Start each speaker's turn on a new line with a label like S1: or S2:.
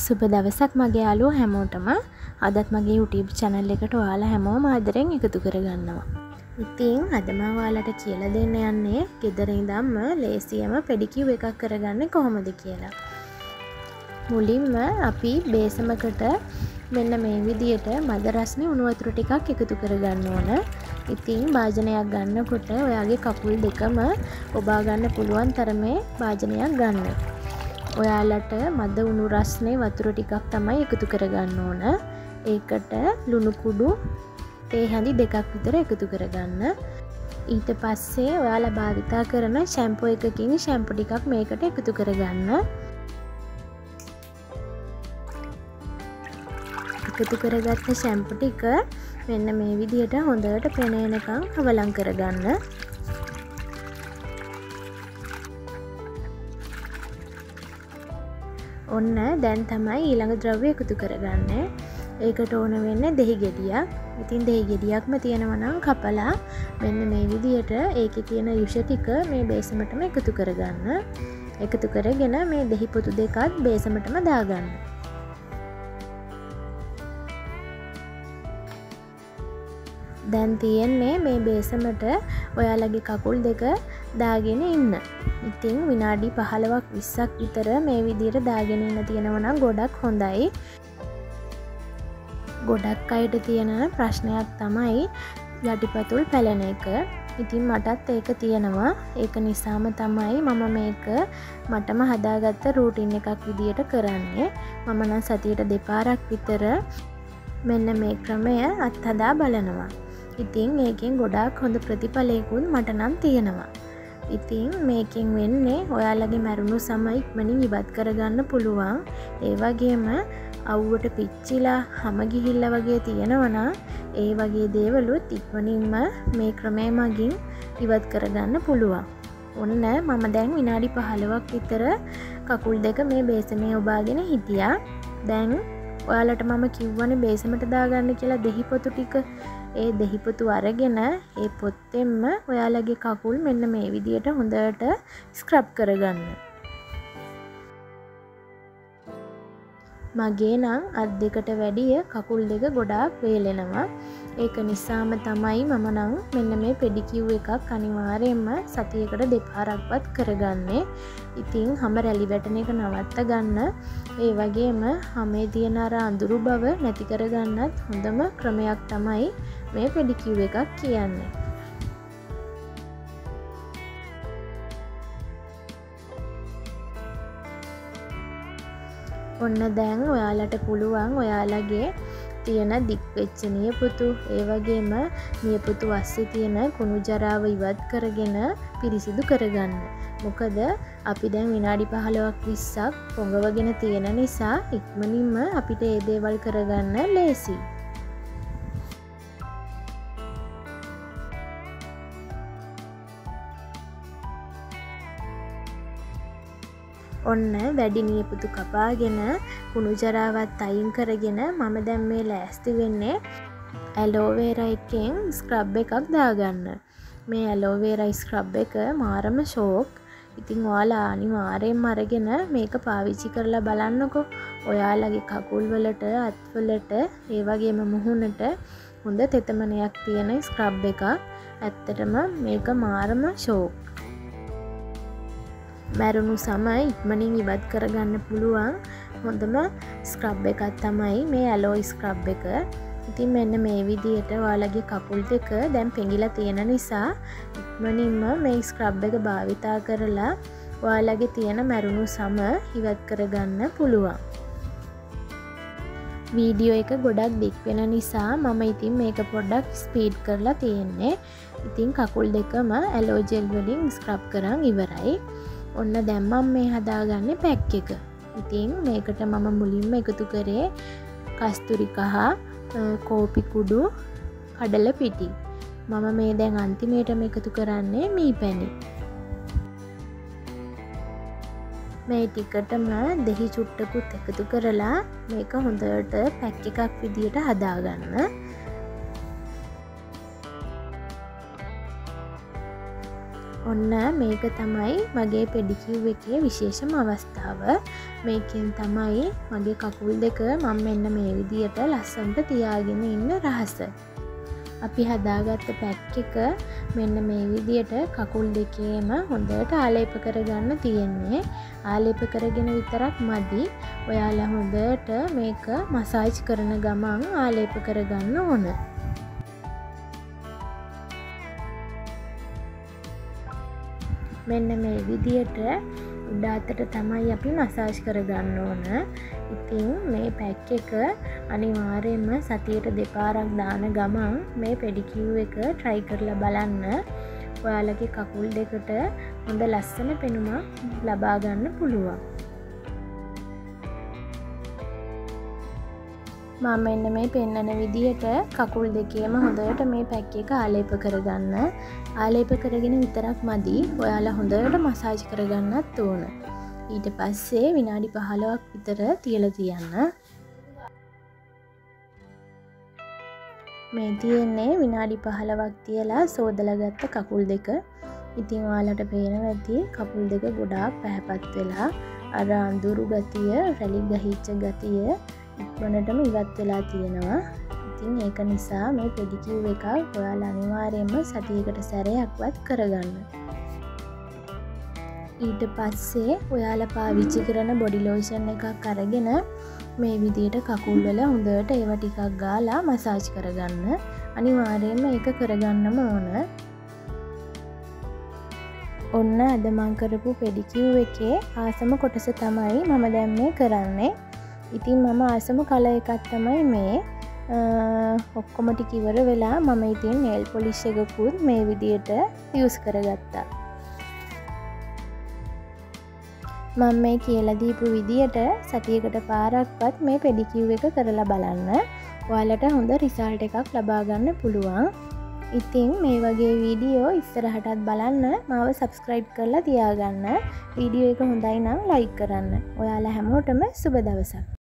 S1: සුබ දවසක් මගේ යාලුවෝ හැමෝටම අදත් මගේ YouTube චැනල් එකට ඔයාලා හැමෝම ආදරෙන් එකතු කරගන්නවා. ඉතින් අද මම ඔයාලට කියලා දෙන්න යන්නේ ගෙදර ඉඳන්ම ලේසියම පෙඩිකියුව් එකක් කරගන්නේ කොහොමද කියලා. මුලින්ම අපි බේසමකට මෙන්න මේ විදියට මද රස්නේ උණු වතුර ටිකක් එකතු කරගන්න ඕන. ඉතින් භාජනයක් ගන්නකොට ඔයාගේ කකුල් දෙකම ඔබා ගන්න පුළුවන් තරමේ භාජනයක් ගන්න. ඔයාලට මද උණු රස්නේ වතුර ටිකක් තමයි එකතු කරගන්න ඕන. ඒකට ලුණුකුඩු තේ හැඳි දෙකක් විතර එකතු කරගන්න. ඊට පස්සේ ඔයාලා භාවිතා කරන ශැම්පෝ එකකින් ශැම්පු ටිකක් මේකට එකතු කරගන්න. එකතු කරගත්ත ශැම්පු ටික මෙන්න මේ විදිහට හොඳට පෙනේනකං අවලං කරගන්න. ඔන්න දැන් තමයි ඊළඟ ද්‍රව්‍ය එකතු කරගන්න. ඒකට ඕන වෙන්න දෙහි ගෙඩියක්. ඉතින් දෙහි ගෙඩියක්ම තියෙනවනම් කපලා මෙන්න මේ විදියට ඒක තියෙන යුෂ ටික මේ බේසමටම එකතු කරගන්න. එකතු කරගෙන මේ දෙහිපොතු දෙකත් බේසමටම දාගන්න. දැන් තියෙන්නේ මේ බේසමට ඔයාලගේ කකුල් දෙක දාගෙන ඉන්න. ඉතිං විනාඩි පහලවක් විස්සක් විතර මේ විදියට දාගෙන ඉන්න තියෙනවනම් ගොඩක් හොඳයි. ගොඩක් අයට තියෙන ප්‍රශ්නයක් තමයි යටිපතුල් පැලන එක. ඉතින් මටත් ඒක තියෙනවා. ඒක නිසාම තමයි මම මේක මටම හදාගත්ත රූටින් එකක් විදියට කරන්නේ. මම නම් සතියට දෙපාරක් විතර මෙන්න මේ ක්‍රමය අත්හදා බලනවා. ඉතින් ඒකෙන් ගොඩාක් හොඳ ප්‍රතිඵලයකුත් මට නම් තියෙනවා. ඉතින් මේකින් වෙන්නේ ඔයාලගේ මැරුණු සම ඉක්මනින් ඉවත් කරගන්න පුළුවන් ඒවගේම අව්වට පිච්චිලා හමගිහිල්ල වගේ තියෙනවනා ඒ වගේ දේවලුත් ඉක්මනින්ම මේ ක්‍රමය මගින් ඉවත් කරගන්න පුළුවන්. ඔන්න මම දැන් විනාඩි පහළවක් විතර කකුල් දෙක මේ බේසමේ ඔබාගෙන හිටියා දැන් ඔයාලට මම කිව්වන බේසමට දාගන්න කියලා දෙහිපොතු ටික ඒ දෙහිපොතු අරගෙන ඒ පොත්තෙම්ම ඔයාලගේ කකුල් මෙන්න මේ විදියට හොඳට ස්ක්‍රබ් කරගන්න. මගේ නම් අත් දෙකට වැඩිය කකුල් දෙක ගොඩාක් වේලෙනවා. ඒක නිසාම තමයි මම නම් මෙන්න මේ පෙඩිකිව් එකක් අනිවාරයෙන්ම සතියකට දෙපාරක්වත් කරගන්නේ. ඉතිං හම රැලි වැටන එක නවත්ත ගන්න. ඒ වගේම හමේ තියෙන අර අඳුරු බව නැති කරගන්නත් හොඳම ක්‍රමයක් තමයි මේ පෙඩිකිව් එකක් කියන්නේ. ඔන්න දැන් ඔයාලට පුළුවන් ඔයාලගේ තියෙන දික්වෙච්ච නියපුතු ඒවගේම නියපුතු වස්සේ තියෙන කුණු ජරාව ඉවත් කරගෙන පිරිසිදු කරගන්න. මොකද අපි දැන් විනාඩි පහලවක් විස්සක් පොඟවගෙන තියෙන නිසා ඉක්මනින්ම අපිට ඒදේවල් කරගන්න ලේසි. ඔන්න වැඩි නියපුතු කපාගෙන කුණුජරාවත් අයින් කරගෙන මම දැම් මේ ලෑස්ති වෙන්නේ ඇලෝවේරයිකෙන් ස්ක්‍රබ් එකක් දාගන්න. මේ ඇලෝවේරයි ස්ක්‍රබ් එක මාරම ශෝක් ඉතිං ඔයාලා අනිවාරයෙන් අරගෙන මේක පාවිච්චි කරලා බලන්නකො. ඔයාලගේ කකුල්වලට අත්වලට ඒවගේම මුහුණට හොඳ තෙතමනයක් තියෙන ස්ක්‍රබ් එක ඇත්තටම මේක මාරම ශෝක් මැරුණු සම ඉක්මනින් ඉවත් කරගන්න පුළුවන්. හොඳම ස්ක්‍රබ් එකත් තමයි මේ ඇලෝ ස්ක්‍රබ් එක. ඉතින් මෙන්න මේ විදියට ඔයාලගේ කකුල් දෙක දැන් පෙඟිල තියෙන නිසා ඉක්මනින්ම මේ ස්ක්‍රබ් එක භාවිතා කරලා ඔයාලගේ තියෙන මැරුණු සම ඉවත් කරගන්න පුළුවන්. වීඩියෝ එක ගොඩක් දික් වෙන නිසා මම ඉතින් මේක පොඩ්ඩක් ස්පීඩ් කරලා තියෙන්නේ. ඉතින් කකුල් දෙකම ඇලෝජෙල් වලින් ස්ක්‍රබ් කරන්න ඉවරයි. ඔන්න දැම්මම් මේ හදාගන්න පැක් එක. ඉතින් මේකට මම මුලින්ම එකතු කරේ කස්තුරිකහා කෝපිකුඩු කඩල පිටි. මම මේ දැන් අන්තිමේටම එකතු කරන්නේ මී පැණි මේ ටිකටම දෙහි චුට්ටකුත් එකතු කරලා මේක හොඳට පැක් එකක් විදියට ඔන්න මේක තමයි මගේ පෙඩිකිව් එකේ විශේෂම අවස්ථාව. මේකෙන් තමයි මගේ කකුල් දෙක මං මෙන්න මේ විදියට ලස්සන්ට තියාගෙන ඉන්න රහස. අපි හදාගත්ත පැක් එක මෙන්න මේ විදියට කකුල් දෙකේම හොඳට ආලේප කරගන්න තියෙන්නේ. ආලේප කරගෙන විතරක් මදි. ඔයාලා හොඳට මේක මසාජ් කරන ගමන් ආලේප කරගන්න ඕන. මෙන්න මේ විදියට උඩාතට තමයි අපි මසාජ් කරගන්න ඕන. ඉතින් මේ පැක් එක අනිවාරයෙන්ම සතියට දෙපාරක් දාන ගමන් මේ පෙඩිකිව් එක ට්‍රයි කරලා බලන්න. ඔයාලගේ කකුල් දෙකට හොඳ ලස්සන පෙනුමක් ලබාගන්න පුළුවන්. මම එන්න මේ පෙන්නන විදිහට කකුල් දෙකේම හොඳට මේ පැක් එක ආලේප කරගන්න. ආලේප කරගෙන විතරක් මදි. ඔයාලා හොඳට මසාජ් කරගන්නත් ඕන. ඊට පස්සේ විනාඩි පහලවක් විතර තියල තියන්න. මේ තියෙන්නේ විනාඩි පහලවක් තියලා සෝදලගත්ත කකුල් දෙක. ඉතින් වාලට පේන ඇති කකුල් දෙක ගොඩාක් පැහැපත් වෙලා අර අඳුරු ගතිය රැලි ගහිච්ච ගතිය ඉක්මනටම ඉවත් වෙලා තියෙනවා. ඉතින් ඒක නිසා මේ පෙඩිකිව් එක ඔයාල අනිවාරයෙන්ම සතියකට සැරයක්වත් කරගන්න. ඊට පස්සේ ඔයාල පාවිච්චි කරන බොඩිලෝෂන් එකක් අරගෙන මේ විදියට කකුල්වල හොඳට ඒව ටිකක් ගාලා මසාජ් කරගන්න. අනිවාරයෙන්ම ඒක කරගන්නම ඕන. ඔන්න අදමංකරපු පෙඩිකිව් එකේ ආසම කොටස තමයි මම දැම්මේ කරන්නේ. ඉතින් මම ආසම කල එකත් තමයි මේ ඔක්කොමටි කිවර වෙලා මම ඉතින් නෙල් පොලිෂ් එකකුත් මේ විදියට යස් කරගත්තා. මං මේ කියලා දීපු විදියට සතියකට පාරක්වත් මේ පෙඩිකිව් එක කරලා බලන්න. ඔයාලට හොඳ රිසල්ට එකක් ලබාගන්න පුළුවන්. ඉතිං මේ වගේ වීඩියෝ ඉස්සරහටත් බලන්න මාව සබස්ක්‍රයිබ් කරලා තියාගන්න. වීඩියෝ එක හොඳයි නම් ලයික් කරන්න. ඔයාලා හැමෝටම සුබ දවසක්.